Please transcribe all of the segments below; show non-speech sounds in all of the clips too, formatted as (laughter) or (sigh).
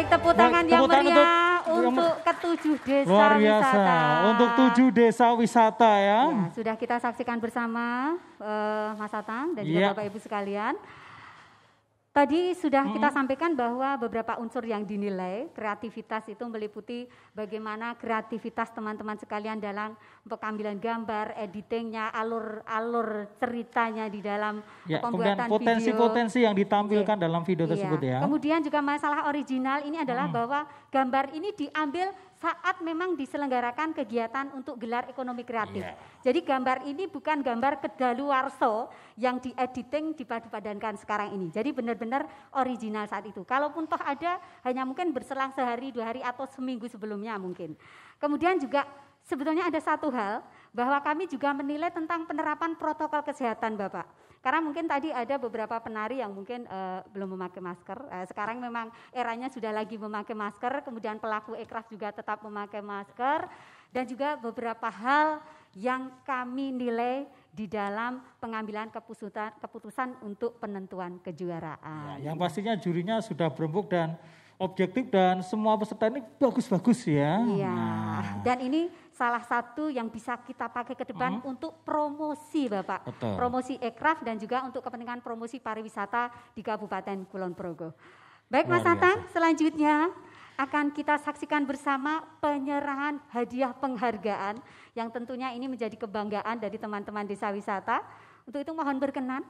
Baik, tepuk tangan Baik, yang tepuk tangan meriah untuk- untuk ketujuh desa Luar biasa. wisata. Untuk tujuh desa wisata ya. Ya, sudah kita saksikan bersama eh, Mas Atang dan juga Iya. Bapak Ibu sekalian. Tadi sudah kita sampaikan bahwa beberapa unsur yang dinilai kreativitas itu meliputi bagaimana kreativitas teman-teman sekalian dalam pengambilan gambar, editingnya, alur-alur ceritanya di dalam Ya, kemudian pembuatan video. potensi-potensi yang ditampilkan Iya. dalam video tersebut Iya. ya. Kemudian juga masalah original ini adalah bahwa gambar ini diambil saat memang diselenggarakan kegiatan untuk gelar ekonomi kreatif. Iya. Jadi gambar ini bukan gambar kedaluarso yang diediting dipadu-padankan sekarang ini. Jadi benar-benar original saat itu. Kalaupun toh ada hanya mungkin berselang sehari, dua hari atau seminggu sebelumnya mungkin. Kemudian juga sebetulnya ada satu hal bahwa kami juga menilai tentang penerapan protokol kesehatan Bapak. Karena mungkin tadi ada beberapa penari yang mungkin eh, belum memakai masker. Eh, sekarang memang eranya sudah lagi memakai masker, kemudian pelaku ekraf juga tetap memakai masker dan juga beberapa hal yang kami nilai di dalam pengambilan keputusan keputusan untuk penentuan kejuaraan. Ya, yang pastinya jurinya sudah berembuk dan objektif dan semua peserta ini bagus-bagus ya. Iya. Nah, Dan ini salah satu yang bisa kita pakai ke depan untuk promosi Bapak. Betul. Promosi ekraf dan juga untuk kepentingan promosi pariwisata di Kabupaten Kulon Progo. Baik Mas Luar Atang, selanjutnya akan kita saksikan bersama penyerahan hadiah penghargaan yang tentunya ini menjadi kebanggaan dari teman-teman desa wisata. Untuk itu mohon berkenan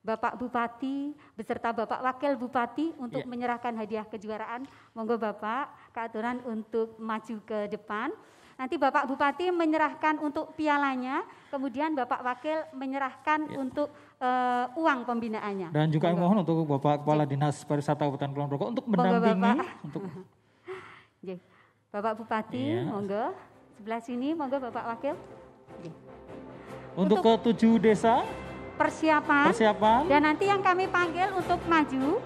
Bapak Bupati beserta Bapak Wakil Bupati untuk Ya. menyerahkan hadiah kejuaraan. Monggo Bapak keaturan untuk maju ke depan. Nanti Bapak Bupati menyerahkan untuk pialanya, kemudian Bapak Wakil menyerahkan untuk eh, uang pembinaannya. dan juga Monggo. mohon untuk Bapak Kepala Dinas Pariwisata Kabupaten Kulon Progo untuk mendampingi Bapak. (laughs) untuk. Bapak Bupati, Iya. monggo. Sebelah sini, monggo Bapak Wakil. Nggih. untuk ketujuh desa Persiapan. persiapan. Dan nanti yang kami panggil untuk maju,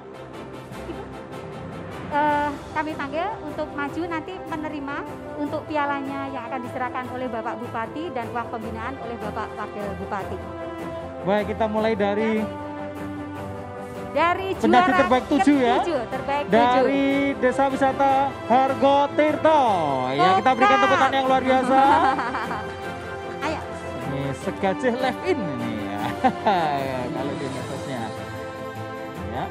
eh, kami panggil untuk maju nanti menerima untuk pialanya yang akan diserahkan oleh Bapak Bupati dan uang pembinaan oleh Bapak Wakil Bupati. Baik kita mulai dari Dari juara terbaik tujuh ya. terbaik dari Desa Wisata Hargo Tirto. Ya kita berikan tepuk tangan yang luar biasa. (laughs) Ayo, Ini segajeh live in ya. (laughs) Kalau di medsosnya. Ya.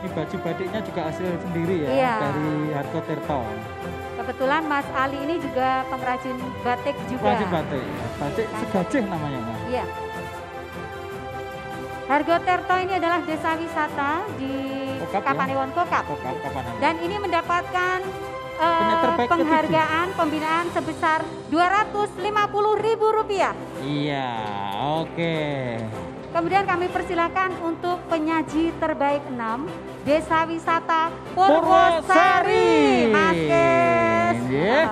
Ini baju batiknya juga hasil sendiri ya Iya. dari Hargo Tirto. kebetulan Mas Ali ini juga pengrajin batik juga. Baju batik. Batik segajeh namanya. Mas. Iya. Hargo Terto ini adalah desa wisata di Kokap, ya? Kapanewon Kokap. Kokap kapan Dan ini mendapatkan eh, penghargaan pembinaan sebesar Rp250.000. Iya, oke. Kemudian kami persilakan untuk penyaji terbaik 6 Desa Wisata Purwosari. Mas Kes. Iya.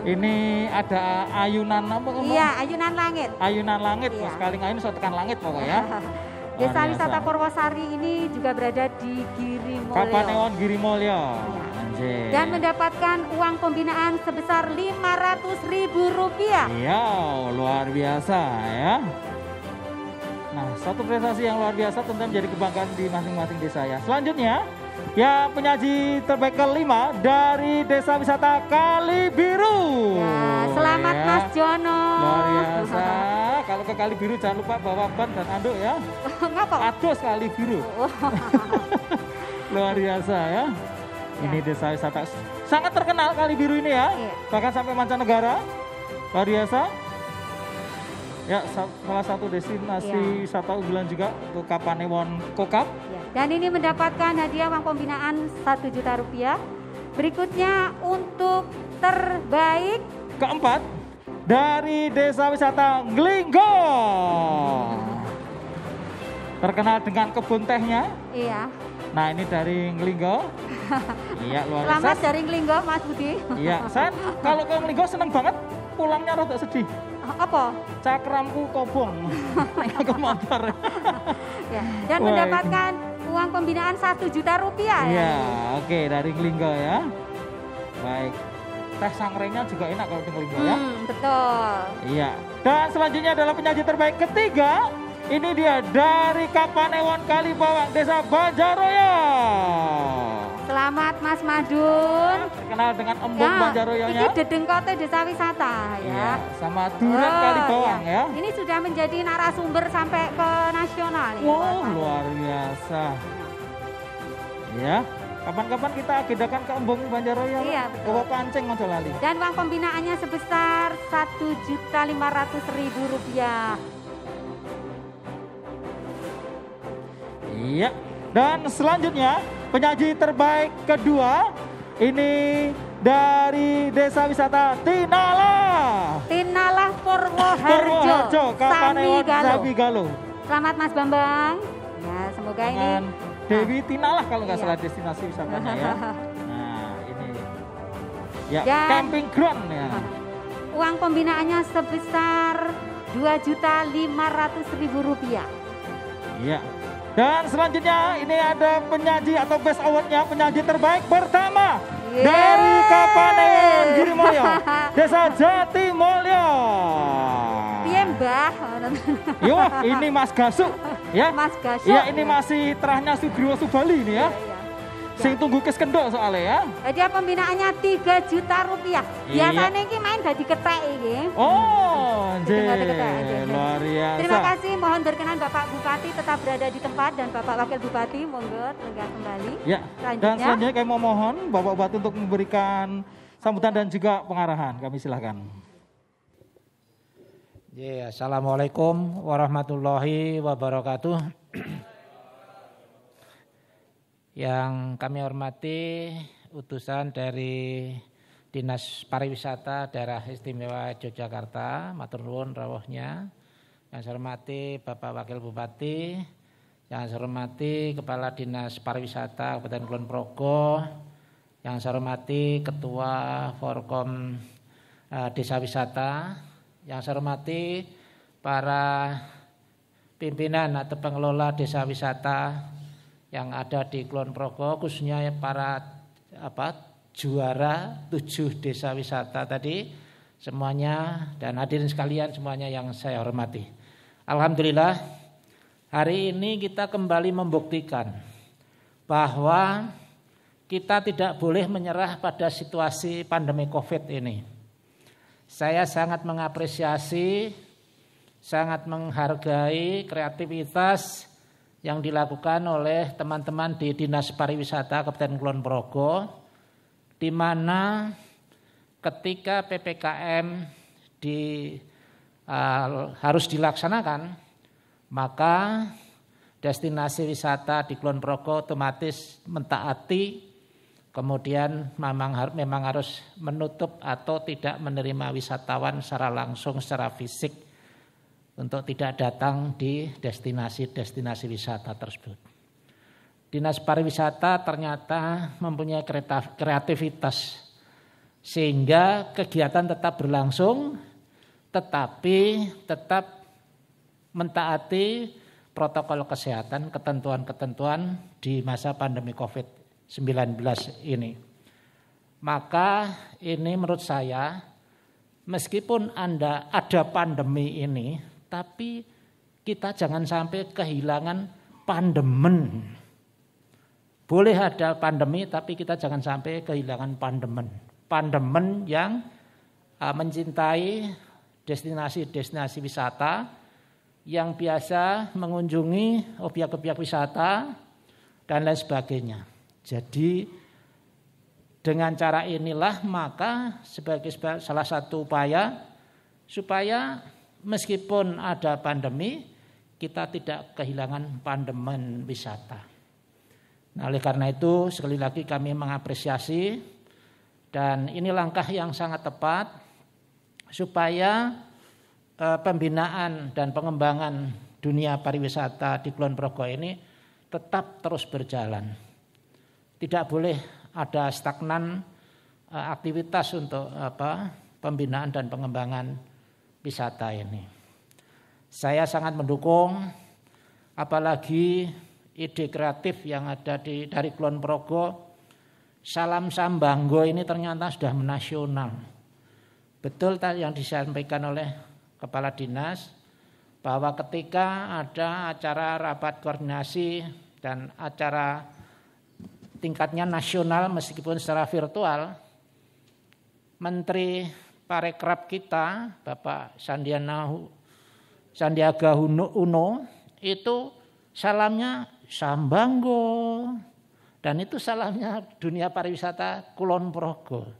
Ini ada ayunan apa ngomong? Iya, ayunan langit. Ayunan langit, Iya. sekali ngayun saya tekan langit pokoknya. (laughs) Desa Luar Wisata. Purwosari ini juga berada di Girimulyo. Kapaneon Girimulyo. Iya. Dan mendapatkan uang pembinaan sebesar Rp500.000. Iya, luar biasa ya. Nah, satu prestasi yang luar biasa tentu menjadi kebanggaan di masing-masing desa ya. Selanjutnya, ya penyaji terbaik kelima dari Desa Wisata Kali Biru. Ya, selamat Ya. Mas Jono. Luar biasa. (laughs) Kalau ke Kali Biru jangan lupa bawa ban dan anduk ya. Ngapa? Ados Kali Biru. Oh, (laughs) Luar biasa ya. Ini desa wisata sangat terkenal Kali Biru ini ya. Iya. Bahkan sampai mancanegara. Luar biasa. Ya, sa- salah satu destinasi Iya. wisata unggulan juga untuk Kapanewon Kokap. ya. Dan ini mendapatkan hadiah uang pembinaan satu juta rupiah. Berikutnya untuk terbaik Keempat, dari desa wisata Glinggo. Terkenal dengan kebun tehnya. iya. Nah, ini dari Glinggo. (laughs) iya, luar biasa. Selamat dari Nglinggo Mas Budi. Iya, saya (laughs) kalau ke Glinggo seneng banget. Pulangnya rada sedih. Apa? Cakramku kobong. (laughs) ke motor. Ya. Dan Wah, mendapatkan uang pembinaan satu juta rupiah ya. Iya, oke dari Glinggo ya. Baik. Teh sangrenya juga enak kalau di Glinggo ya. Hmm, betul. Iya. Dan selanjutnya adalah penyaji terbaik ketiga. Ini dia dari Kapanewon Kalibawang Desa Banjaroya. Selamat Mas Madun. Terkenal dengan embung Ya, Banjaroyonya. ini Dedengkote Desa Wisata Iya, ya. sama Duren Oh, Kali Bawang iya. ya. Ini sudah menjadi narasumber sampai ke nasional. Wow, Bapak. luar biasa. Ya, kapan-kapan kita agendakan ke Embung Banjaroyo. Iya, betul. Bawa pancing Mojo Lali. Dan uang pembinaannya sebesar Rp1.500.000 Iya. Dan selanjutnya penyaji terbaik kedua ini dari Desa Wisata Tinala. Tinalah Purwoharjo, Purwoharjo, Kapanewon. Sabi. Selamat Mas Bambang. Ya, semoga Dengan ini Dewi Tinalah kalau nggak Iya. salah destinasi wisatanya ya. (laughs) Nah, ini. Ya, Dan- camping ground ya. uang pembinaannya sebesar Rp2.500.000 rupiah. Iya. Dan selanjutnya ini ada penyaji atau best awardnya penyaji terbaik pertama Yeay. dari Kapanewon Girimulyo, (laughs) Desa Jatimulyo. Piye Mbah? Yo, ini Mas Gasuk ya. Mas Gasuk. Iya, ini masih terahnya Sugriwo Subali ini ya. Iya, iya. Sing tunggu kes kendok soalnya ya. Hadiah pembinaannya 3 juta rupiah. Iya. Biasanya ini main dari ketek ini. Oh, kata aja. luar biasa. Terima kasih, mohon berkenan Bapak Bupati tetap berada di tempat dan Bapak Wakil Bupati monggo lenggah kembali. Ya, Selanjutnya. dan selanjutnya kami mau mohon Bapak Bupati untuk memberikan sambutan dan juga pengarahan. Kami silahkan. Ya, Assalamualaikum warahmatullahi wabarakatuh. (clears throat) Yang kami hormati utusan dari Dinas Pariwisata Daerah Istimewa Yogyakarta, matur nuwun rawuhnya. Yang saya hormati Bapak Wakil Bupati, yang saya hormati Kepala Dinas Pariwisata Kabupaten Kulon Progo, yang saya hormati Ketua Forkom eh, Desa Wisata, yang saya hormati para pimpinan atau pengelola desa wisata yang ada di Kulon Progo, khususnya para apa juara tujuh desa wisata tadi semuanya dan hadirin sekalian semuanya yang saya hormati. Alhamdulillah hari ini kita kembali membuktikan bahwa kita tidak boleh menyerah pada situasi pandemi Covid ini. Saya sangat mengapresiasi, sangat menghargai kreativitas yang dilakukan oleh teman-teman di Dinas Pariwisata Kabupaten Kulon Progo, di mana ketika PPKM di, uh, harus dilaksanakan, maka destinasi wisata di Kulon Progo otomatis mentaati kemudian memang memang harus menutup atau tidak menerima wisatawan secara langsung secara fisik untuk tidak datang di destinasi-destinasi wisata tersebut. Dinas pariwisata ternyata mempunyai kreativitas sehingga kegiatan tetap berlangsung tetapi tetap mentaati protokol kesehatan, ketentuan-ketentuan di masa pandemi Covid-19 ini. Maka ini menurut saya meskipun Anda ada pandemi ini, tapi kita jangan sampai kehilangan pandemen. Boleh ada pandemi tapi kita jangan sampai kehilangan pandemen. Pandemen yang uh, mencintai destinasi-destinasi wisata yang biasa mengunjungi objek-objek wisata dan lain sebagainya. Jadi dengan cara inilah maka sebagai seba- salah satu upaya supaya meskipun ada pandemi kita tidak kehilangan pandemen wisata. Nah, oleh karena itu sekali lagi kami mengapresiasi dan ini langkah yang sangat tepat supaya eh, pembinaan dan pengembangan dunia pariwisata di Kulon Progo ini tetap terus berjalan. Tidak boleh ada stagnan eh, aktivitas untuk apa pembinaan dan pengembangan wisata ini. Saya sangat mendukung apalagi ide kreatif yang ada di dari Kulon Progo Salam Sambanggo ini ternyata sudah menasional. Betul yang disampaikan oleh kepala dinas bahwa ketika ada acara rapat koordinasi dan acara tingkatnya nasional meskipun secara virtual. Menteri Parekraf kita, Bapak Sandiaga Uno, itu salamnya Sambanggo. Dan itu salamnya dunia pariwisata Kulon Progo.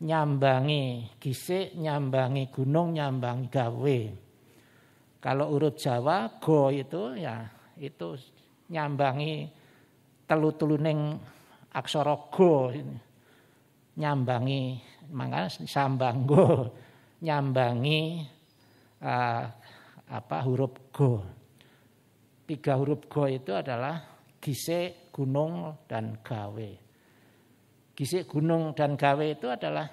Nyambangi gisik, nyambangi gunung, nyambangi gawe. Kalau urut Jawa, go itu ya itu nyambangi telu-teluning aksara go nyambangi maka sambanggo nyambangi uh, apa huruf go tiga huruf go itu adalah gisik gunung dan gawe. Gisik gunung dan gawe itu adalah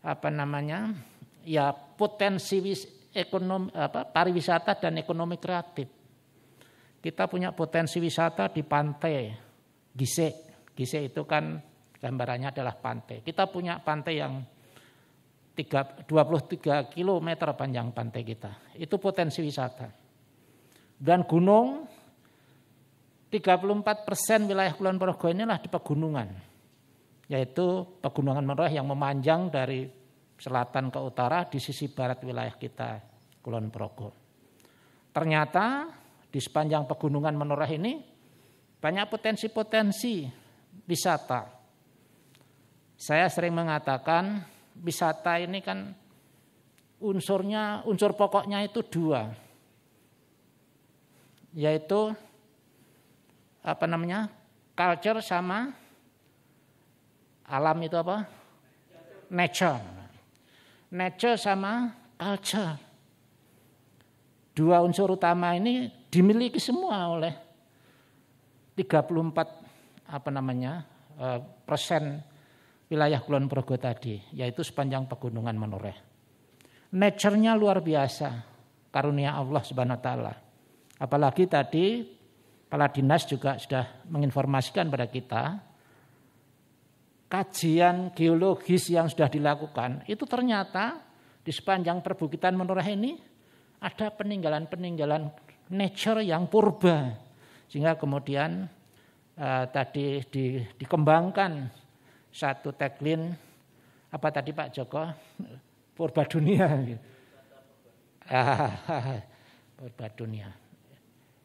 apa namanya ya potensi ekonomi apa pariwisata dan ekonomi kreatif. Kita punya potensi wisata di pantai Gise. Gise itu kan gambarannya adalah pantai. Kita punya pantai yang 23 km panjang pantai kita. Itu potensi wisata. Dan gunung 34 persen wilayah Kulon Progo inilah di pegunungan. Yaitu pegunungan Merah yang memanjang dari selatan ke utara di sisi barat wilayah kita Kulon Progo. Ternyata di sepanjang pegunungan Menoreh ini banyak potensi-potensi wisata. Saya sering mengatakan wisata ini kan unsurnya, unsur pokoknya itu dua. Yaitu apa namanya? culture sama alam itu apa? nature. Nature sama culture. Dua unsur utama ini dimiliki semua oleh 34 apa namanya eh, persen wilayah Kulon Progo tadi, yaitu sepanjang pegunungan Menoreh. Nature-nya luar biasa, karunia Allah Subhanahu wa taala. Apalagi tadi kepala dinas juga sudah menginformasikan pada kita kajian geologis yang sudah dilakukan itu ternyata di sepanjang perbukitan Menoreh ini ada peninggalan-peninggalan nature yang purba sehingga kemudian uh, tadi di, dikembangkan satu tagline apa tadi Pak Joko purba dunia (laughs) purba dunia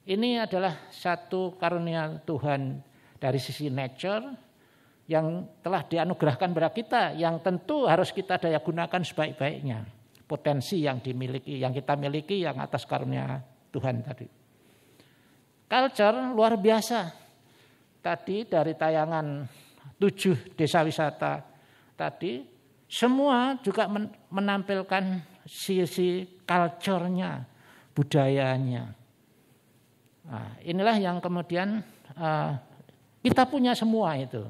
ini adalah satu karunia Tuhan dari sisi nature yang telah dianugerahkan kepada kita yang tentu harus kita daya gunakan sebaik-baiknya potensi yang dimiliki yang kita miliki yang atas karunia Tuhan tadi. Culture luar biasa. Tadi dari tayangan tujuh desa wisata tadi semua juga menampilkan sisi culture-nya, budayanya. Nah, inilah yang kemudian uh, kita punya semua itu.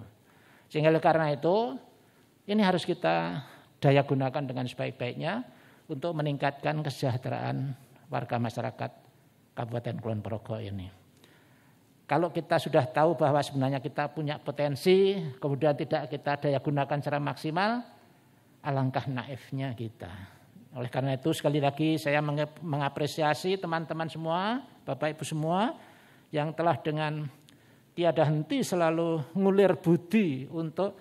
Sehingga karena itu ini harus kita daya gunakan dengan sebaik-baiknya untuk meningkatkan kesejahteraan warga masyarakat Kabupaten Kulon Progo ini. Kalau kita sudah tahu bahwa sebenarnya kita punya potensi, kemudian tidak kita daya gunakan secara maksimal, alangkah naifnya kita. Oleh karena itu sekali lagi saya mengapresiasi teman-teman semua, Bapak Ibu semua yang telah dengan tiada henti selalu ngulir budi untuk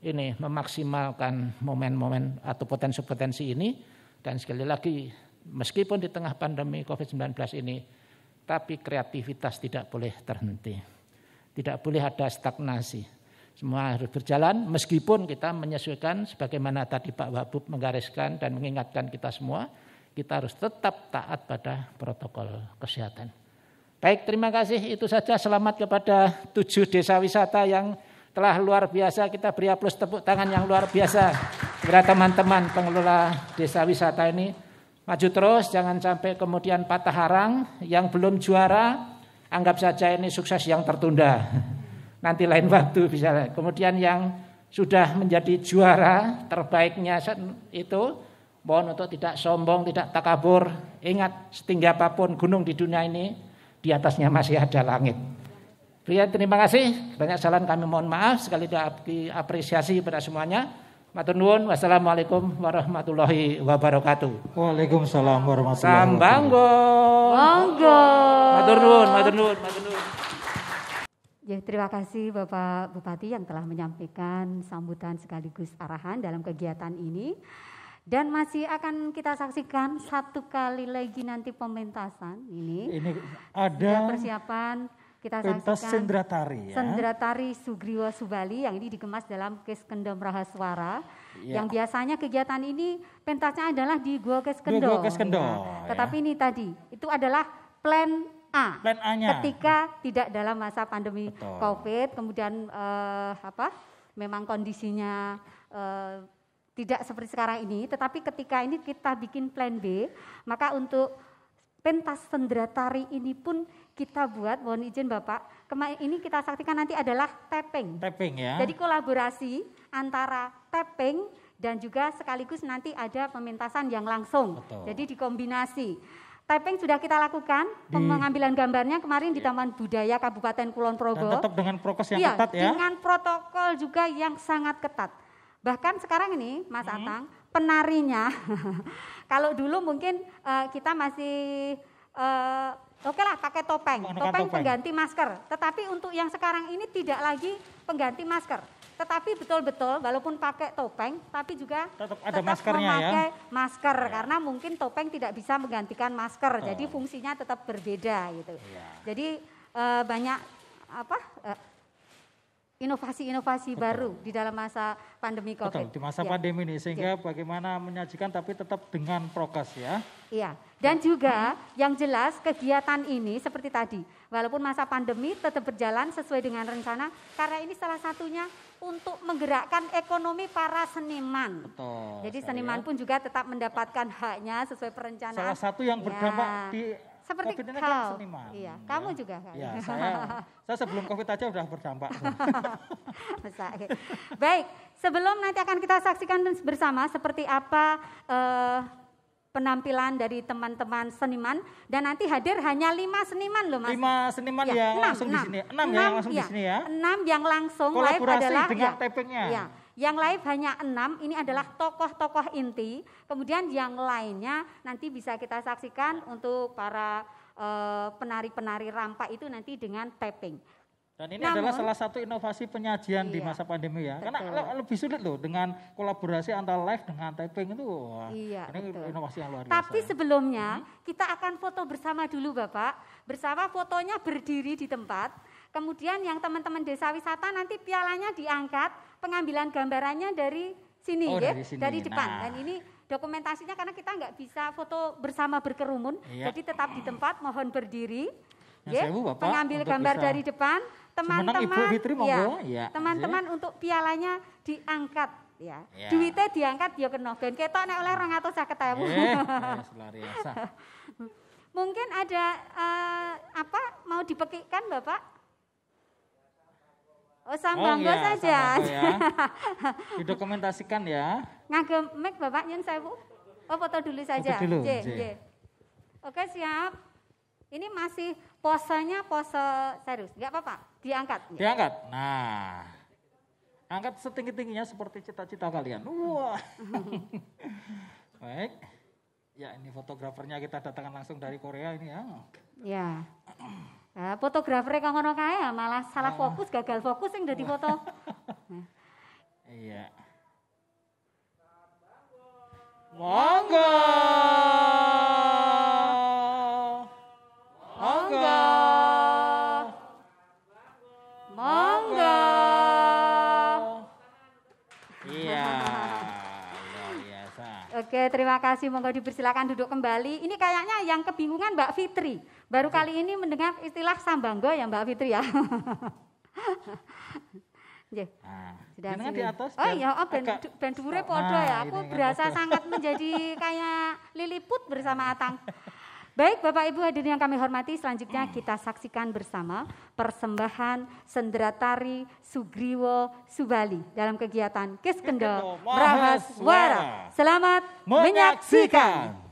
ini memaksimalkan momen-momen atau potensi-potensi ini dan sekali lagi meskipun di tengah pandemi COVID-19 ini, tapi kreativitas tidak boleh terhenti. Tidak boleh ada stagnasi. Semua harus berjalan meskipun kita menyesuaikan sebagaimana tadi Pak Wabub menggariskan dan mengingatkan kita semua, kita harus tetap taat pada protokol kesehatan. Baik, terima kasih. Itu saja selamat kepada tujuh desa wisata yang telah luar biasa. Kita beri aplaus tepuk tangan yang luar biasa kepada teman-teman pengelola desa wisata ini. Maju terus, jangan sampai kemudian patah harang. Yang belum juara, anggap saja ini sukses yang tertunda. (laughs) Nanti lain waktu bisa. Kemudian yang sudah menjadi juara terbaiknya itu, mohon untuk tidak sombong, tidak takabur. Ingat, setinggi apa pun gunung di dunia ini, di atasnya masih ada langit. Pria, terima kasih. Banyak salam kami mohon maaf. Sekali diapresiasi pada semuanya. Matur nuwun. Wassalamualaikum warahmatullahi wabarakatuh. Waalaikumsalam warahmatullahi wabarakatuh. Sambanggo. Monggo. Matur nuwun, matur nuwun, matur nuwun. Ya, terima kasih Bapak Bupati yang telah menyampaikan sambutan sekaligus arahan dalam kegiatan ini. Dan masih akan kita saksikan satu kali lagi nanti pementasan ini. Ini Ya, ada persiapan kita pentas sendratari ya. Sendratari Sugriwa Subali yang ini dikemas dalam Kes Kendom Rahaswara. Ya. Yang biasanya kegiatan ini pentasnya adalah di Gua Kes Kendom. Gua Kes Kendom, ya. ya. Tetapi ini tadi itu adalah plan A. Plan A-nya. Ketika tidak dalam masa pandemi Betul. Covid, kemudian eh, apa? Memang kondisinya eh, tidak seperti sekarang ini, tetapi ketika ini kita bikin plan B, maka untuk pentas sendratari ini pun kita buat, mohon izin Bapak, kemarin ini kita saksikan nanti adalah tapping. Tapping ya. Jadi kolaborasi antara tapping dan juga sekaligus nanti ada pementasan yang langsung. Betul. Jadi dikombinasi. Tapping sudah kita lakukan, Di- pengambilan gambarnya kemarin di Taman Budaya Kabupaten Kulon Dan Progo. tetap dengan prokes yang Iya, ketat ya. dengan protokol juga yang sangat ketat. Bahkan sekarang ini, Mas Hmm. Atang, penarinya, (laughs) kalau dulu mungkin eh, kita masih eh, oke lah pakai topeng, topeng topeng. pengganti masker. Tetapi untuk yang sekarang ini tidak lagi pengganti masker. Tetapi betul-betul walaupun pakai topeng, tapi juga Tetap ada maskernya ya. memakai masker karena mungkin topeng tidak bisa menggantikan masker. Betul. Jadi fungsinya tetap berbeda gitu. Iya. Jadi eh, banyak apa eh, inovasi-inovasi baru di dalam masa pandemi Betul, Covid. di masa Ya. pandemi ini sehingga bagaimana menyajikan tapi tetap dengan prokes ya. Iya, dan juga yang jelas kegiatan ini seperti tadi, walaupun masa pandemi tetap berjalan sesuai dengan rencana karena ini salah satunya untuk menggerakkan ekonomi para seniman. Betul. Jadi seniman ya. pun juga tetap mendapatkan haknya sesuai perencanaan. salah satu yang berdampak Ya. di Seperti COVID ini kan seniman. Iya, ya. kamu juga kan. Ya, saya (laughs) saya sebelum Covid aja udah berdampak. (laughs) Oke. Baik, sebelum nanti akan kita saksikan bersama seperti apa eh, penampilan dari teman-teman seniman dan nanti hadir hanya lima seniman loh mas. Lima seniman Ya, yang enam, langsung di enam. sini. Enam, ya yang langsung di iya. sini ya. Enam yang langsung live Kolaborasi adalah dengan ya, tappingnya. ya. Yang live hanya enam, ini adalah tokoh-tokoh inti. Kemudian yang lainnya nanti bisa kita saksikan untuk para eh, penari-penari rampak itu nanti dengan tapping. Dan ini Namun- adalah salah satu inovasi penyajian di Iya, masa pandemi ya. Karena betul. le- lebih sulit loh dengan kolaborasi antara live dengan tapping itu. Wah, Iya, ini betul. inovasi yang luar biasa. Tapi sebelumnya kita akan foto bersama dulu Bapak. Bersama fotonya berdiri di tempat. Kemudian yang teman-teman desa wisata nanti pialanya diangkat, pengambilan gambarannya dari sini Oh, ya, dari sini. dari depan. Nah. Dan ini dokumentasinya karena kita nggak bisa foto bersama berkerumun, Iya. jadi tetap di tempat mohon berdiri. Ya. Bapak, pengambil gambar bisa- dari depan, teman-teman, ya, Iya, teman-teman untuk pialanya diangkat ya. Iya. Duitnya diangkat ya kena ben ketok nek oleh 250.000. Eh, (laughs) yes, luar biasa. Mungkin ada eh, apa mau dipekikkan Bapak? Oh, sambanggo iya, saja. ya. (laughs) Didokumentasikan ya. Ngagem mic Bapak nyun sewu. Oh, foto dulu saja. Foto dulu, Nggih, nggih. nggih. Oke, siap. Ini masih posenya pose serius. Enggak apa-apa, diangkat. nggih. Diangkat. Nah. Angkat setinggi-tingginya seperti cita-cita kalian. Wah. (laughs) Baik. Ya, ini fotografernya kita datangkan langsung dari Korea ini ya. Ya. (clears throat) Nah, fotografer kok ngono kae ya, malah salah Oh. fokus, gagal fokus yang dadi foto. (laughs) Iya. Monggo. Monggo. Monggo. Iya. Luar biasa. Oke, terima kasih. Monggo dipersilakan duduk kembali. Ini kayaknya yang kebingungan Mbak Fitri. Baru kali ini mendengar istilah sambanggo ya Mbak Fitri ya. (laughs) Nggih, Nah, sudah jenengan di atas. Oh iya, oh ben, agak- ben dhuwure Nah, podo ya. ini Aku kan berasa sangat menjadi kayak liliput bersama Atang. Baik Bapak Ibu hadirin yang kami hormati, selanjutnya kita saksikan bersama persembahan Sendratari Sugriwo Subali dalam kegiatan Rahaswara. Mahaswara. Selamat menyaksikan. menyaksikan.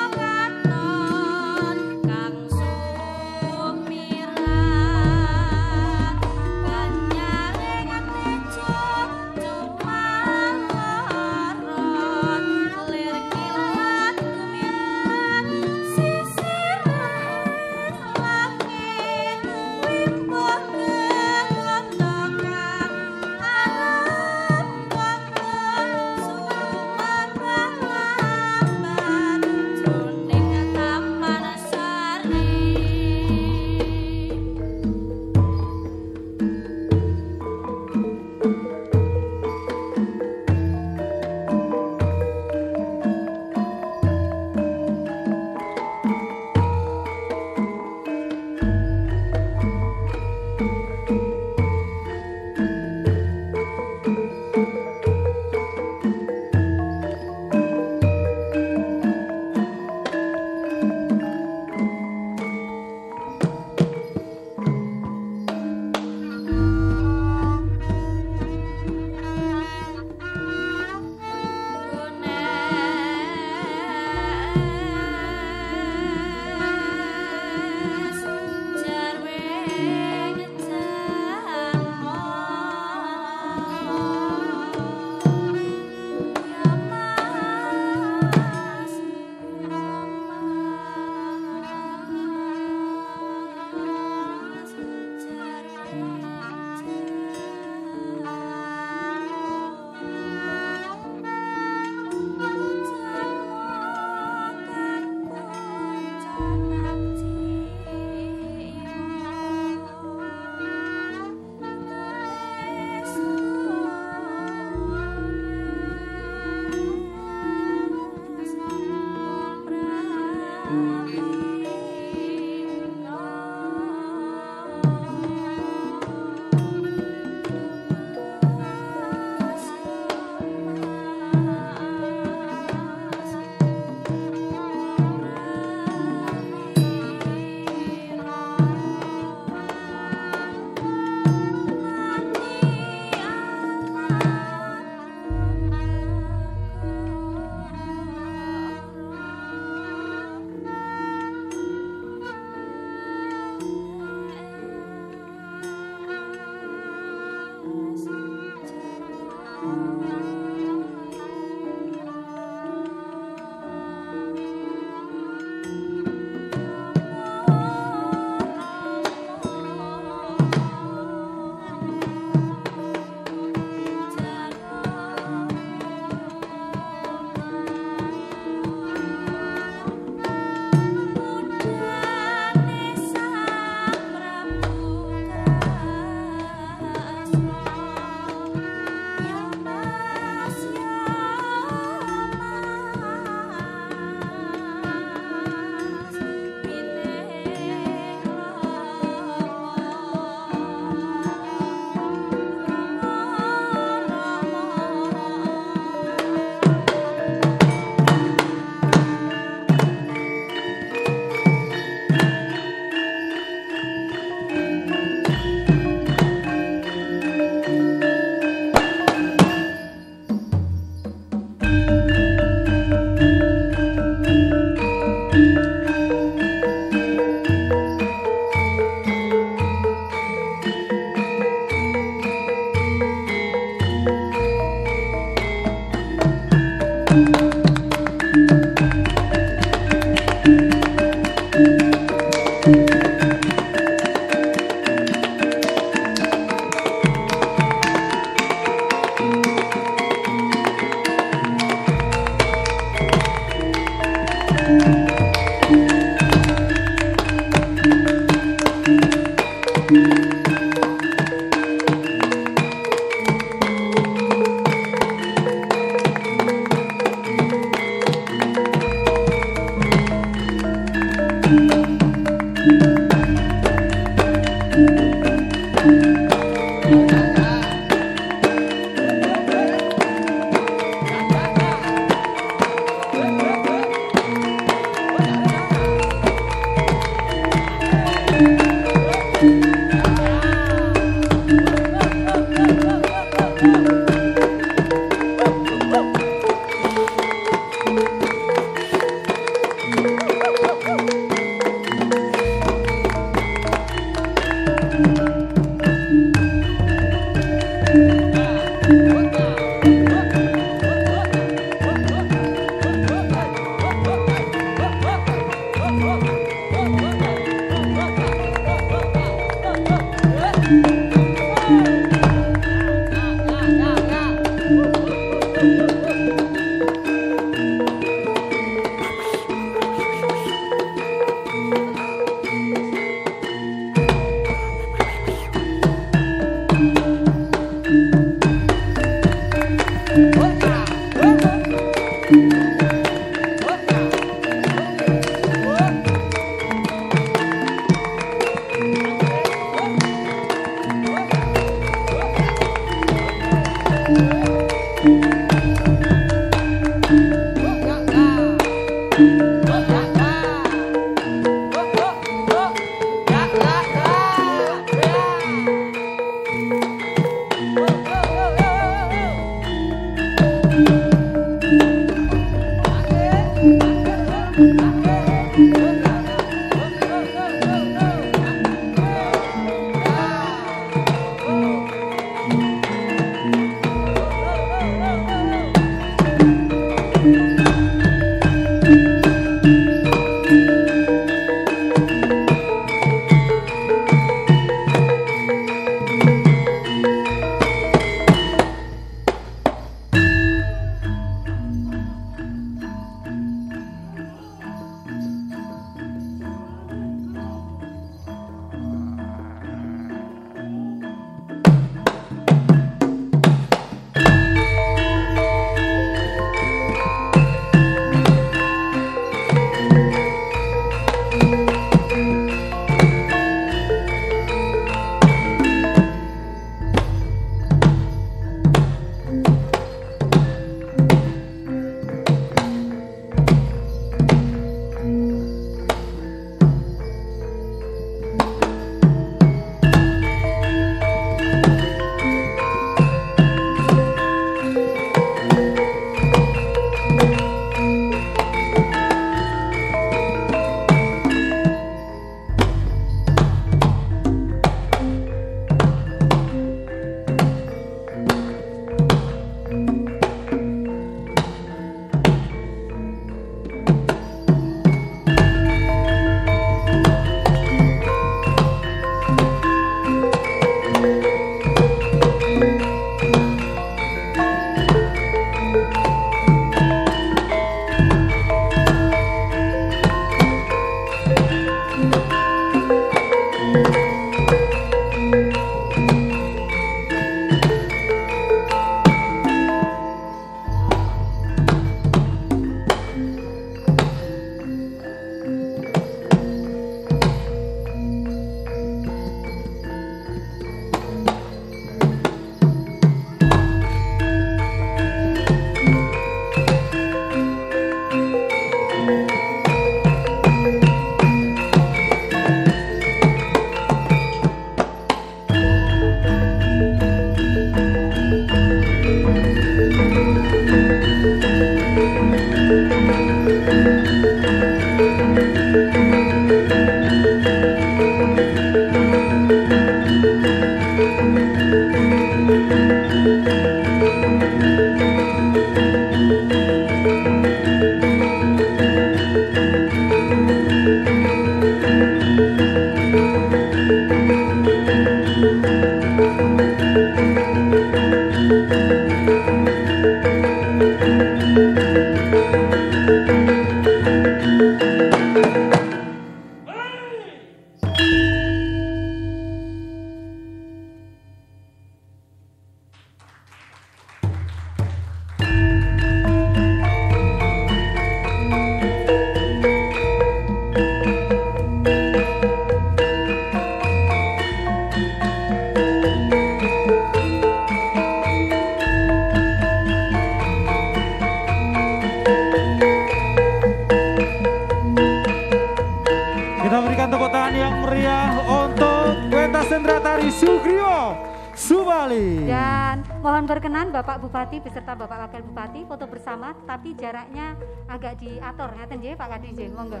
Mohon berkenan Bapak Bupati beserta Bapak Wakil Bupati foto bersama tapi jaraknya agak diatur ngaten nggih Pak Kadis nggih, monggo.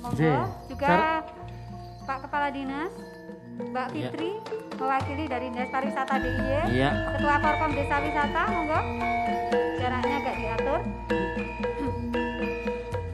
Monggo juga Pak Kepala Dinas Mbak Iya. Fitri mewakili dari Dinas Pariwisata DIY. Iya. Ketua Korkom Desa Wisata, monggo. Jaraknya agak diatur.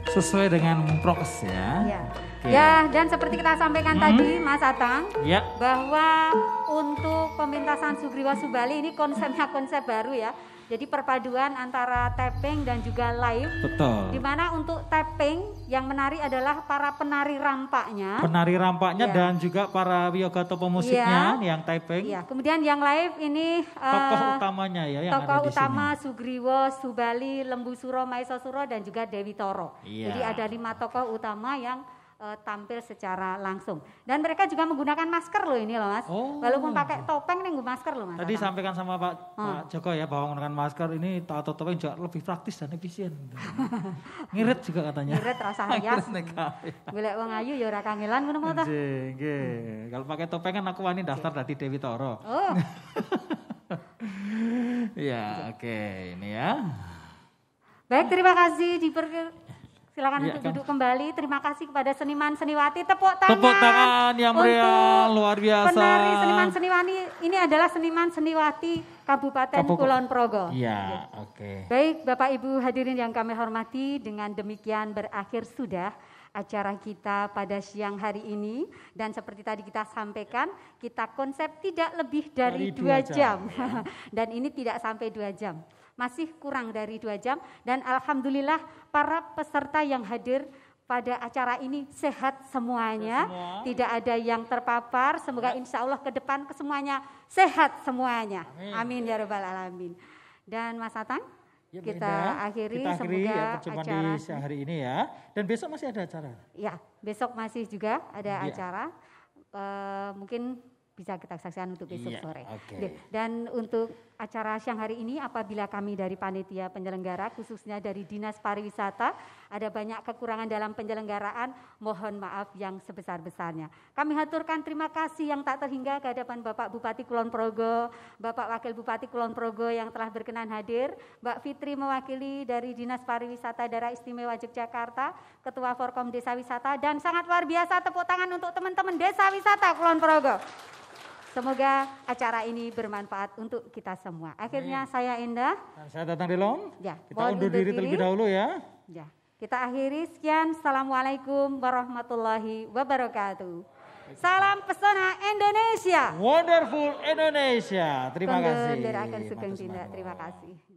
Sesuai dengan prokes ya. Ya. Ya, dan seperti kita sampaikan Hmm. tadi Mas Atang, Ya. bahwa untuk pementasan Sugriwa Subali ini konsepnya konsep baru ya. Jadi perpaduan antara tapping dan juga live. Di Betul. mana untuk tapping yang menari adalah para penari rampaknya. Penari rampaknya Ya. dan juga para wiyogato pemusiknya yang typing. Iya, kemudian yang live ini Tokoh eh, utamanya ya yang tokoh ada di utama sini. Sugriwo, Subali, Lembu Suro, Maiso Suro dan juga Dewi Toro. Iya. Jadi ada lima tokoh utama yang eh, tampil secara langsung. Dan mereka juga menggunakan masker loh ini loh mas. Oh. Walaupun pakai topeng nih gue masker loh mas. Tadi Atang. sampaikan sama Pak, Hmm. Pak Joko ya bahwa menggunakan masker ini atau topeng juga lebih praktis dan efisien. (laughs) Ngirit juga katanya. Ngirit rasa hayas. Kafe. Golek wong ayu ya ora kangelan ngono mau. Kalau pakai topeng kan aku wani daftar dari Dewi Toro. Oh. (laughs) Iya, oke ini ya. Baik, terima kasih. Diper Silakan Iya, untuk Kang. duduk kembali. Terima kasih kepada seniman seniwati. Tepuk tangan. Tepuk tangan yang meriah, luar biasa. Penari seniman seniwati ini adalah seniman seniwati Kabupaten Kulon Progo. Iya, oke. Baik, Bapak Ibu hadirin yang kami hormati, dengan demikian berakhir sudah acara kita pada siang hari ini dan seperti tadi kita sampaikan, kita konsep tidak lebih dari, Dari dua dua jam, jam, (laughs) dan ini tidak sampai dua jam, masih kurang dari dua jam dan alhamdulillah para peserta yang hadir pada acara ini sehat semuanya, semua. tidak ada yang terpapar. Semoga insya Allah ke depan kesemuanya sehat semuanya. Amin. Amin ya rabbal alamin. Dan Mas Atang, Ya, kita Indah, akhiri kita akhiri semoga ya acara di hari ini ya. Dan besok masih ada acara. ya besok masih juga ada Iya. acara Eh, mungkin bisa kita saksikan untuk besok Iya, sore. Oke. Dan untuk acara siang hari ini apabila kami dari panitia penyelenggara khususnya dari Dinas Pariwisata ada banyak kekurangan dalam penyelenggaraan, mohon maaf yang sebesar-besarnya. Kami haturkan terima kasih yang tak terhingga ke hadapan Bapak Bupati Kulon Progo, Bapak Wakil Bupati Kulon Progo yang telah berkenan hadir, Mbak Fitri mewakili dari Dinas Pariwisata Daerah Istimewa Yogyakarta, Ketua Forkom Desa Wisata dan sangat luar biasa tepuk tangan untuk teman-teman Desa Wisata Kulon Progo. Semoga acara ini bermanfaat untuk kita semua. Akhirnya saya Indah, Dan saya datang di Long. Ya, Kita undur diri diri. terlebih dahulu ya. ya, kita akhiri sekian. Assalamualaikum warahmatullahi wabarakatuh. Salam pesona Indonesia. Wonderful Indonesia. Terima Konggo kasih. Terima kasih.